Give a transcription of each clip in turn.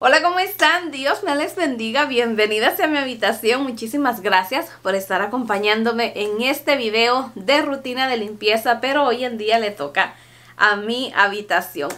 Hola, ¿cómo están? Dios me les bendiga. Bienvenidas a mi habitación. Muchísimas gracias por estar acompañándome en este video de rutina de limpieza, pero hoy en día le toca a mi habitación.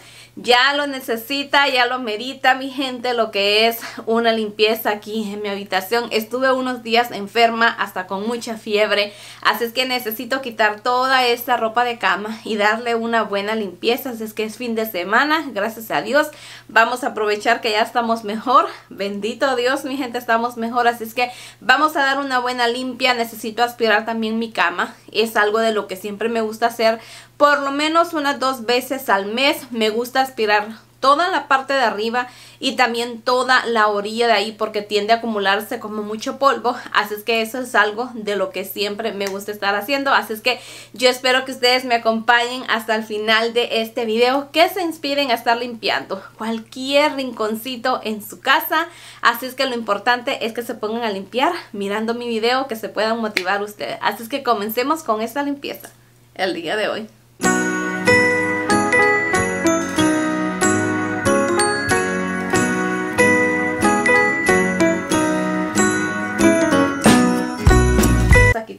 Ya lo necesita, ya lo merita mi gente lo que es una limpieza aquí en mi habitación. Estuve unos días enferma hasta con mucha fiebre, así es que necesito quitar toda esta ropa de cama y darle una buena limpieza. Así es que es fin de semana, gracias a Dios. Vamos a aprovechar que ya estamos mejor. Bendito Dios, mi gente, estamos mejor. Así es que vamos a dar una buena limpia. Necesito aspirar también mi cama. Es algo de lo que siempre me gusta hacer por lo menos unas dos veces al mes. Me gusta aspirar toda la parte de arriba y también toda la orilla de ahí porque tiende a acumularse como mucho polvo. Así es que eso es algo de lo que siempre me gusta estar haciendo. Así es que yo espero que ustedes me acompañen hasta el final de este video. Que se inspiren a estar limpiando cualquier rinconcito en su casa. Así es que lo importante es que se pongan a limpiar mirando mi video que se puedan motivar ustedes. Así es que comencemos con esta limpieza el día de hoy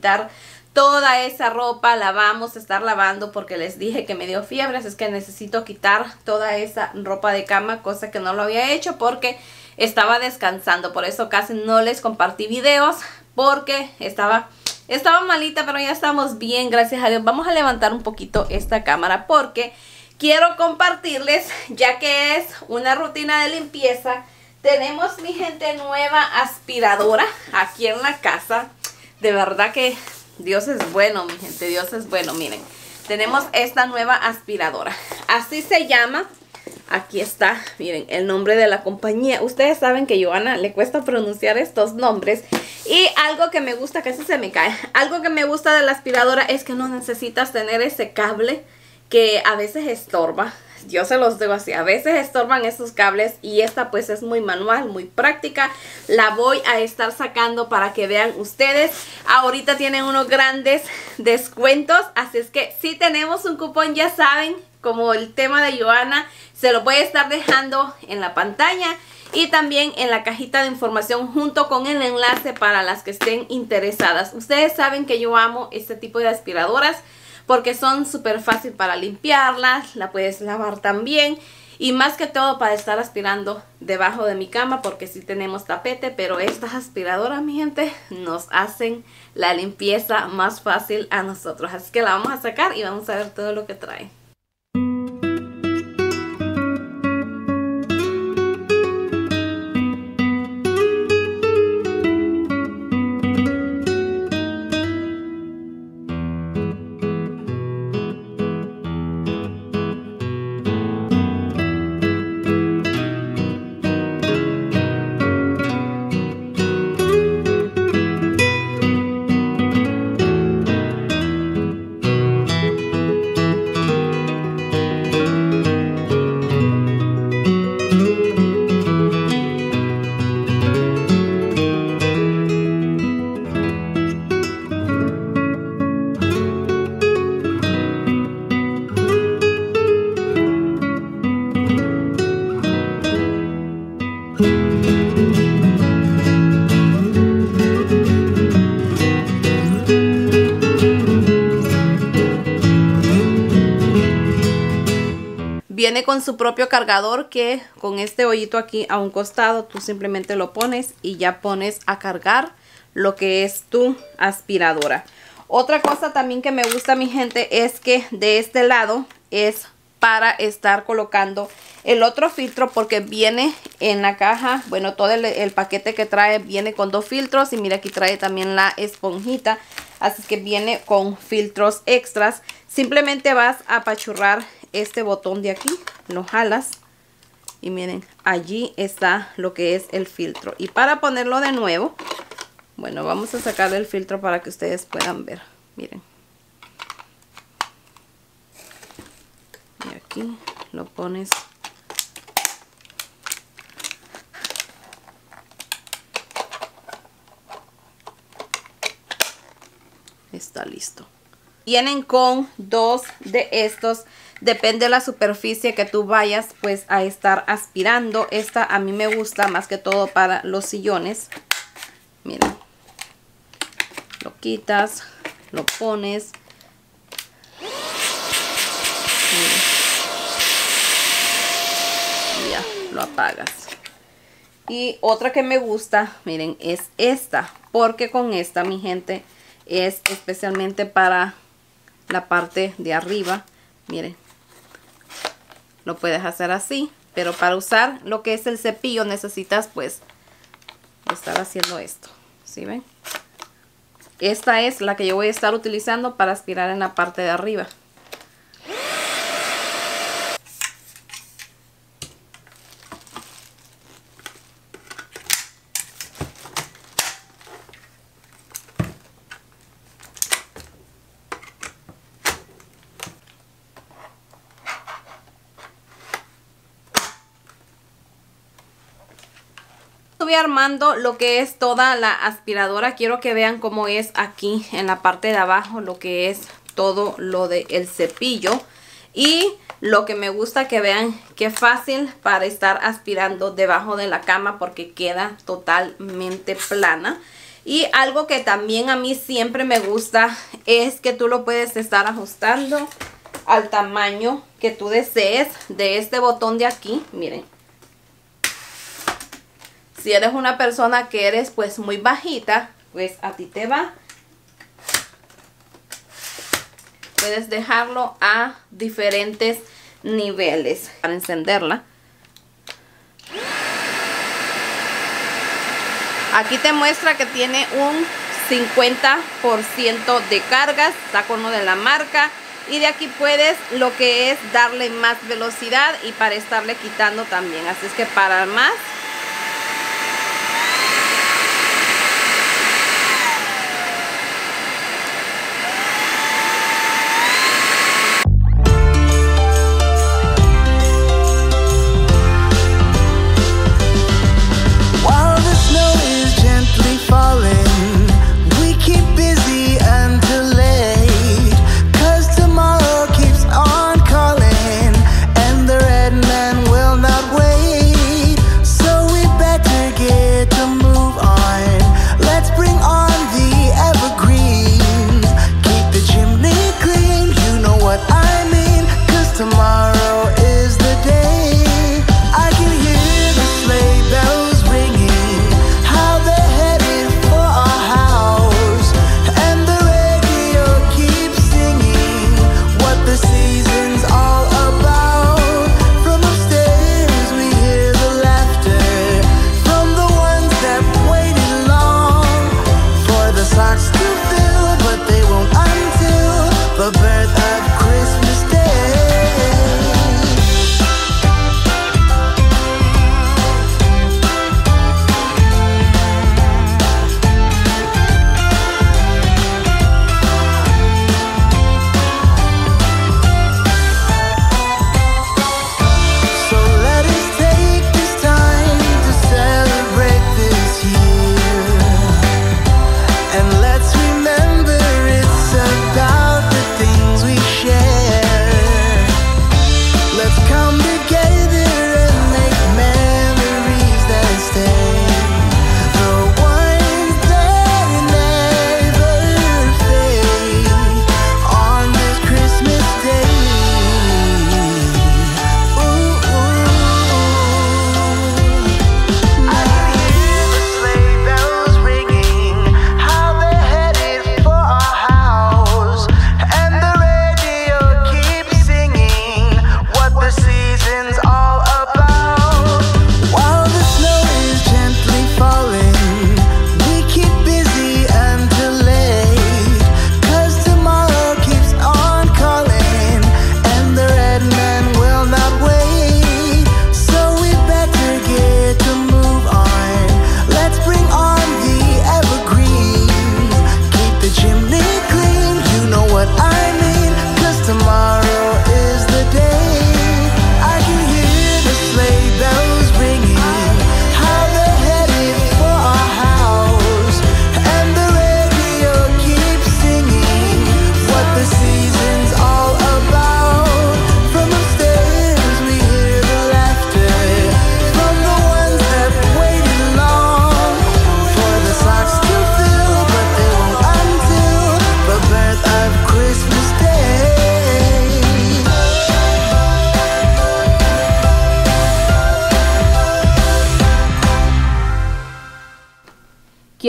quitar toda esa ropa, la vamos a estar lavando porque les dije que me dio fiebre, así es que necesito quitar toda esa ropa de cama, cosa que no lo había hecho porque estaba descansando, por eso casi no les compartí videos porque estaba... Estaba malita, pero ya estamos bien, gracias a Dios. Vamos a levantar un poquito esta cámara porque quiero compartirles, ya que es una rutina de limpieza, tenemos mi gente nueva aspiradora aquí en la casa de verdad que Dios es bueno, mi gente, Dios es bueno. Miren, tenemos esta nueva aspiradora. Así se llama. Aquí está, miren, el nombre de la compañía. Ustedes saben que Joana le cuesta pronunciar estos nombres. Y algo que me gusta, eso se me cae. Algo que me gusta de la aspiradora es que no necesitas tener ese cable que a veces estorba yo se los digo así, a veces estorban esos cables y esta pues es muy manual, muy práctica. La voy a estar sacando para que vean ustedes. Ahorita tienen unos grandes descuentos, así es que si tenemos un cupón ya saben, como el tema de Joana, se lo voy a estar dejando en la pantalla y también en la cajita de información junto con el enlace para las que estén interesadas. Ustedes saben que yo amo este tipo de aspiradoras porque son súper fácil para limpiarlas, la puedes lavar también y más que todo para estar aspirando debajo de mi cama porque sí tenemos tapete, pero estas aspiradoras, mi gente, nos hacen la limpieza más fácil a nosotros. Así que la vamos a sacar y vamos a ver todo lo que trae. Viene con su propio cargador que con este hoyito aquí a un costado tú simplemente lo pones y ya pones a cargar lo que es tu aspiradora. Otra cosa también que me gusta mi gente es que de este lado es para estar colocando el otro filtro porque viene en la caja, bueno todo el, el, paquete que trae viene con dos filtros y mira aquí trae también la esponjita, así que viene con filtros extras, simplemente vas a apachurrar este botón de aquí, lo jalas y miren, allí está lo que es el filtro. Y para ponerlo de nuevo, bueno, vamos a sacarle el filtro para que ustedes puedan ver. Miren. Y aquí lo pones está listo vienen con dos de estos. Depende de la superficie que tú vayas pues a estar aspirando. Esta a mí me gusta más que todo para los sillones. Miren lo quitas lo pones. Y ya lo apagas. Y otra que me gusta miren es esta porque con esta mi gente es especialmente para la parte de arriba miren lo puedes hacer así pero para usar lo que es el cepillo necesitas pues estar haciendo esto ¿sí ven? esta es la que yo voy a estar utilizando para aspirar en la parte de arriba armando lo que es toda la aspiradora. Quiero que vean cómo es aquí en la parte de abajo lo que es todo lo del el cepillo. Y lo que me gusta que vean que fácil para estar aspirando debajo de la cama porque queda totalmente plana. Y algo que también a mí siempre me gusta es que tú lo puedes estar ajustando al tamaño que tú desees de este botón de aquí. Miren, si eres una persona que eres pues muy bajita, pues a ti te va. Puedes dejarlo a diferentes niveles para encenderla. Aquí te muestra que tiene un 50% de cargas, uno de la marca. Y de aquí puedes lo que es darle más velocidad y para estarle quitando también. Así es que para más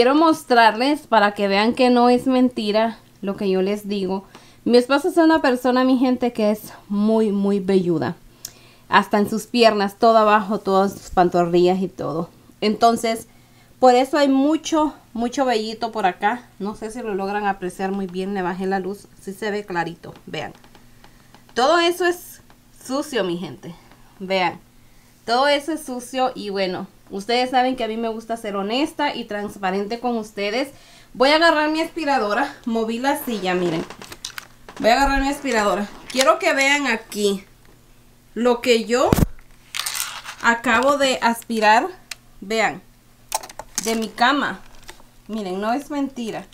quiero mostrarles para que vean que no es mentira lo que yo les digo. Mi esposo es una persona, mi gente, que es muy, muy velluda. Hasta en sus piernas, todo abajo, todas sus pantorrillas y todo. Entonces, por eso hay mucho, mucho vellito por acá. No sé si lo logran apreciar muy bien. Le bajé la luz. Sí se ve clarito. Vean. Todo eso es sucio, mi gente. Vean. Todo eso es sucio y bueno, ustedes saben que a mí me gusta ser honesta y transparente con ustedes. Voy a agarrar mi aspiradora. Moví la silla, miren. Voy a agarrar mi aspiradora. Quiero que vean aquí lo que yo acabo de aspirar. Vean de mi cama. Miren, no es mentira.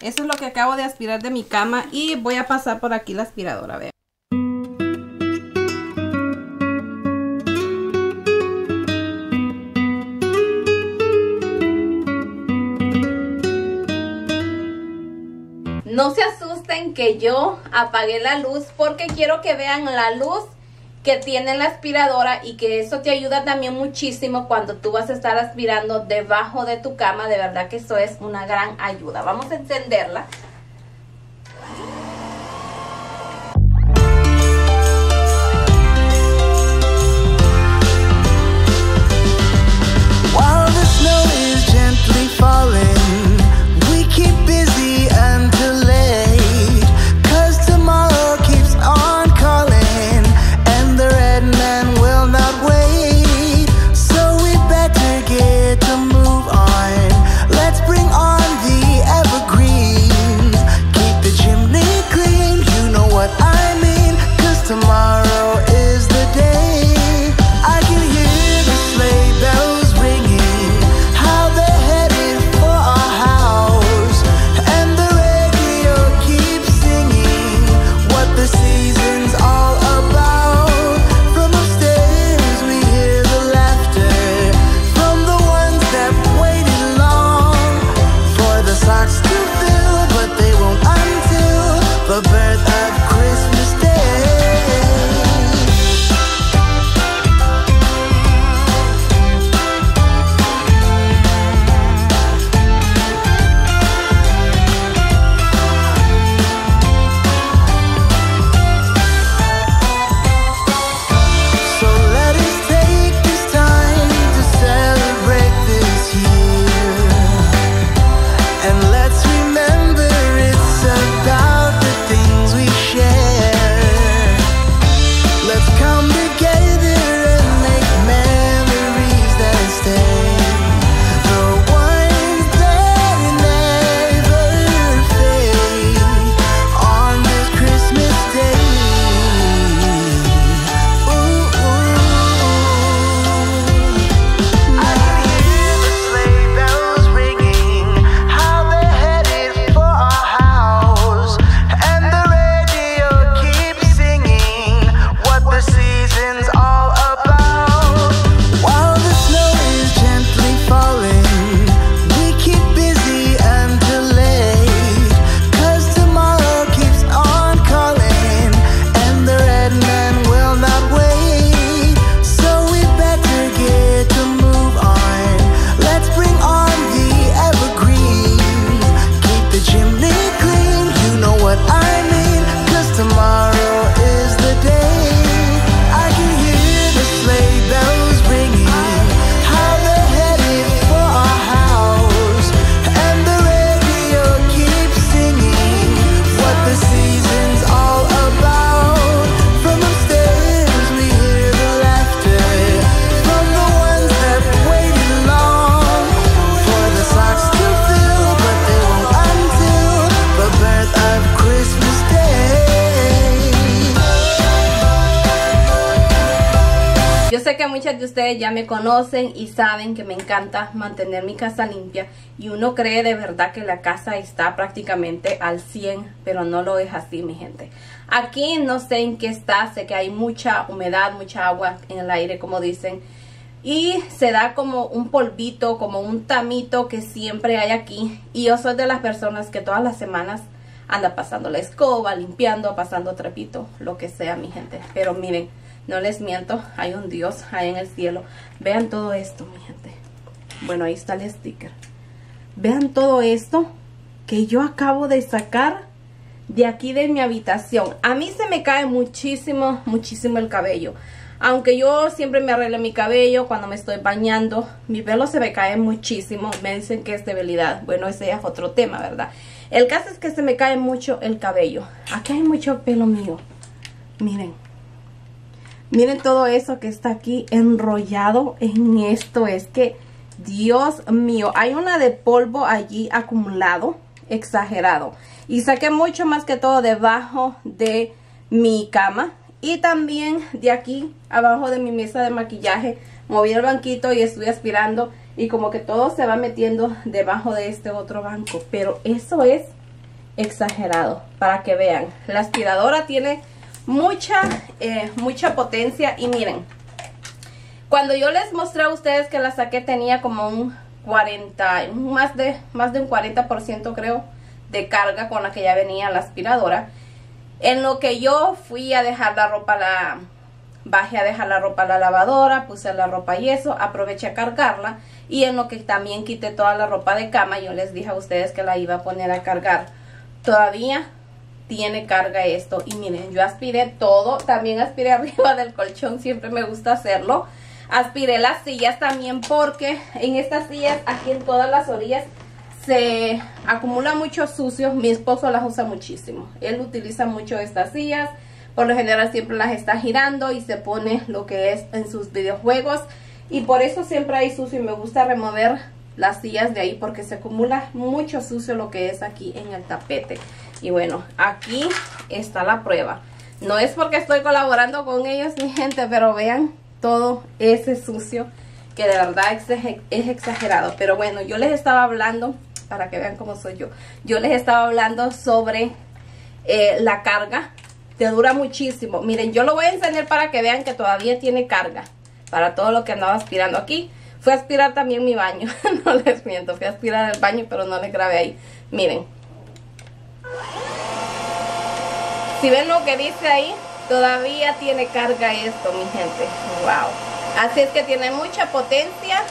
Eso es lo que acabo de aspirar de mi cama y voy a pasar por aquí la aspiradora, vean. Que yo apagué la luz porque quiero que vean la luz que tiene la aspiradora y que eso te ayuda también muchísimo cuando tú vas a estar aspirando debajo de tu cama. De verdad que eso es una gran ayuda. Vamos a encenderla. Ya me conocen y saben que me encanta mantener mi casa limpia y uno cree de verdad que la casa está prácticamente al 100, pero no lo es así mi gente. Aquí no sé en qué está, sé que hay mucha humedad, mucha agua en el aire como dicen y se da como un polvito, como un tamito que siempre hay aquí y yo soy de las personas que todas las semanas anda pasando la escoba, limpiando, pasando trepito, lo que sea mi gente, pero miren no les miento, hay un Dios ahí en el cielo. Vean todo esto, mi gente. Bueno, ahí está el sticker. vean todo esto que yo acabo de sacar de aquí de mi habitación. A mí se me cae muchísimo, muchísimo el cabello. Aunque yo siempre me arreglo mi cabello cuando me estoy bañando, mi pelo se me cae muchísimo. Me dicen que es debilidad. Bueno, ese es otro tema, ¿verdad? El caso es que se me cae mucho el cabello. Aquí hay mucho pelo mío. Miren. Miren todo eso que está aquí enrollado en esto. Es que, Dios mío, hay una de polvo allí acumulado, exagerado. Y saqué mucho más que todo debajo de mi cama. Y también de aquí, abajo de mi mesa de maquillaje, moví el banquito y estoy aspirando. Y como que todo se va metiendo debajo de este otro banco. Pero eso es exagerado, para que vean. La aspiradora tiene mucha, eh, mucha potencia. Y miren, cuando yo les mostré a ustedes que la saqué tenía como un 40, más de, más de un 40% creo de carga con la que ya venía la aspiradora. En lo que yo fui a dejar la ropa, la bajé a dejar la ropa a la lavadora, puse la ropa y eso, aproveché a cargarla. Y en lo que también quité toda la ropa de cama, yo les dije a ustedes que la iba a poner a cargar. Todavía tiene carga esto. Y miren, yo aspiré todo, también aspiré arriba del colchón, siempre me gusta hacerlo. Aspiré las sillas también porque en estas sillas, aquí en todas las orillas, se acumula mucho sucio. Mi esposo las usa muchísimo. Él utiliza mucho estas sillas. Por lo general siempre las está girando y se pone lo que es en sus videojuegos. Y por eso siempre hay sucio y me gusta remover las sillas de ahí porque se acumula mucho sucio lo que es aquí en el tapete. Y bueno, aquí está la prueba. No es porque estoy colaborando con ellos, mi gente, pero vean todo ese sucio que de verdad es, exagerado. Pero bueno, yo les estaba hablando para que vean cómo soy yo. Yo les estaba hablando sobre eh, la carga. Te dura muchísimo. Miren, yo lo voy a enseñar para que vean que todavía tiene carga. Para todo lo que andaba aspirando aquí. Fui a aspirar también mi baño. no les miento. Fui a aspirar el baño, pero no les grabé ahí. Miren. Si ven lo que dice ahí, todavía tiene carga esto, mi gente. Wow. Así es que tiene mucha potencia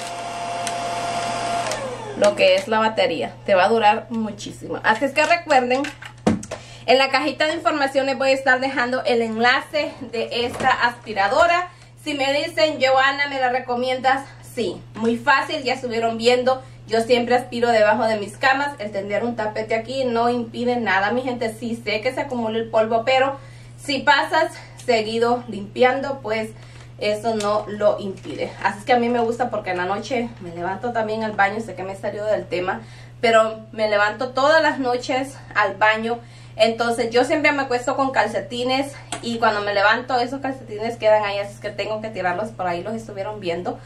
lo que es la batería. Te va a durar muchísimo. Así es que recuerden, en la cajita de información les voy a estar dejando el enlace de esta aspiradora. Si me dicen, Joana, ¿me la recomiendas? Sí, muy fácil, ya estuvieron viendo. Yo siempre aspiro debajo de mis camas. El tender un tapete aquí no impide nada, mi gente. Sí sé que se acumula el polvo, pero si pasas seguido limpiando, pues eso no lo impide. Así es que a mí me gusta porque en la noche me levanto también al baño, sé que me he salido del tema, pero me levanto todas las noches al baño. Entonces yo siempre me acuesto con calcetines y cuando me levanto esos calcetines quedan ahí, así es que tengo que tirarlos por ahí, los estuvieron viendo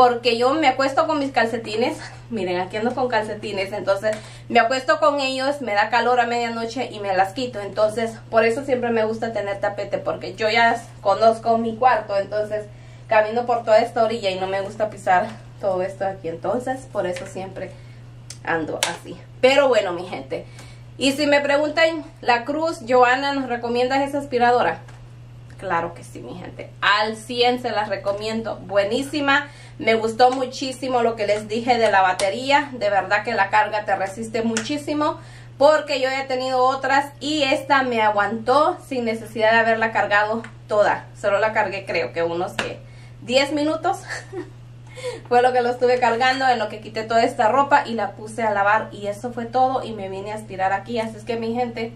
porque yo me acuesto con mis calcetines, miren aquí ando con calcetines, entonces me acuesto con ellos, me da calor a medianoche y me las quito, entonces por eso siempre me gusta tener tapete, porque yo ya conozco mi cuarto, entonces camino por toda esta orilla y no me gusta pisar todo esto aquí, entonces por eso siempre ando así. Pero bueno mi gente, y si me preguntan, la Cruz, Joana, ¿nos recomiendas esa aspiradora? Claro que sí, mi gente. Al 100 se las recomiendo. Buenísima. Me gustó muchísimo lo que les dije de la batería. De verdad que la carga te resiste muchísimo. Porque yo he tenido otras y esta me aguantó sin necesidad de haberla cargado toda. Solo la cargué creo que unos 10 minutos. fue lo que lo estuve cargando en lo que quité toda esta ropa y la puse a lavar. Y eso fue todo y me vine a aspirar aquí. Así es que mi gente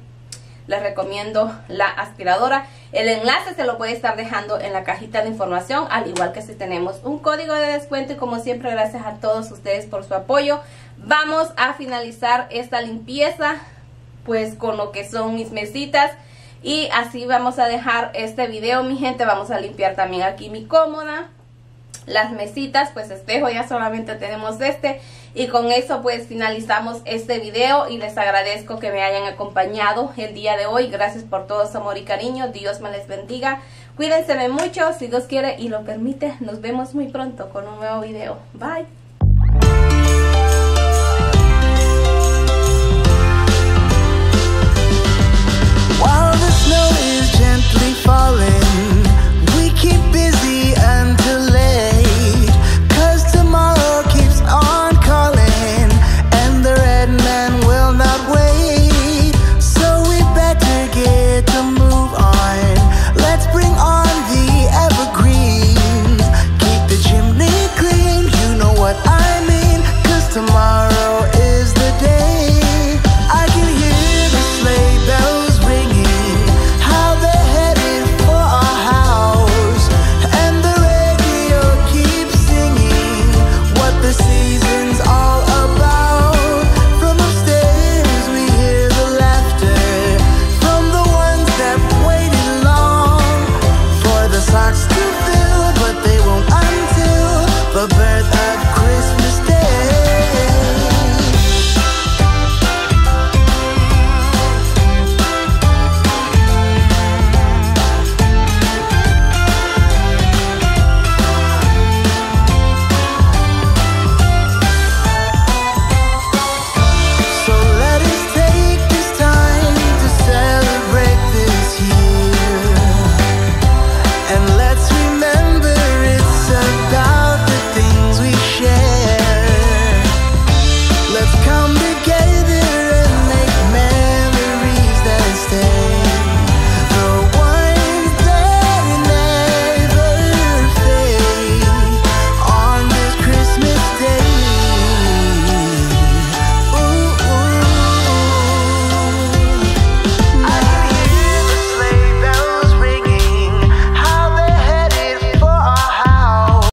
les recomiendo la aspiradora. El enlace se lo puede estar dejando en la cajita de información, al igual que si tenemos un código de descuento y como siempre gracias a todos ustedes por su apoyo. Vamos a finalizar esta limpieza pues con lo que son mis mesitas y así vamos a dejar este video mi gente. Vamos a limpiar también aquí mi cómoda las mesitas, pues espejo ya solamente tenemos este. Y con eso pues finalizamos este video y les agradezco que me hayan acompañado el día de hoy. Gracias por todo su amor y cariño. Dios me les bendiga. Cuídense mucho, si Dios quiere y lo permite. Nos vemos muy pronto con un nuevo video. Bye.